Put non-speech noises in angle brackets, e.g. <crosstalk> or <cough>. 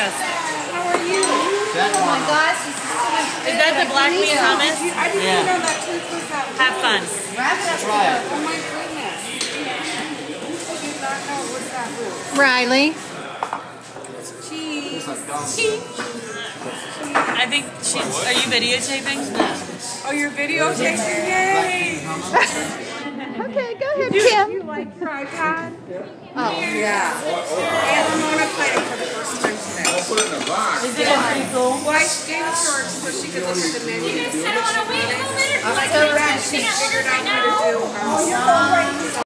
us. How are you? Oh my gosh, this is so much Is that the black bean hummus? I didn't Yeah. know that tooth was that Have fun. Wrap it up. Try Oh my goodness. I did not know it was that root. Riley. Cheese. I think she's. Are you videotaping? No. Oh, you're videotaping? Yay! <laughs> Okay, go ahead, Kim. You like tripod? Oh, Yeah. A box. Is it pretty cool? Well, I gave it to her so she could look at the menu. Don't want to wait a little bit. I was so she figured out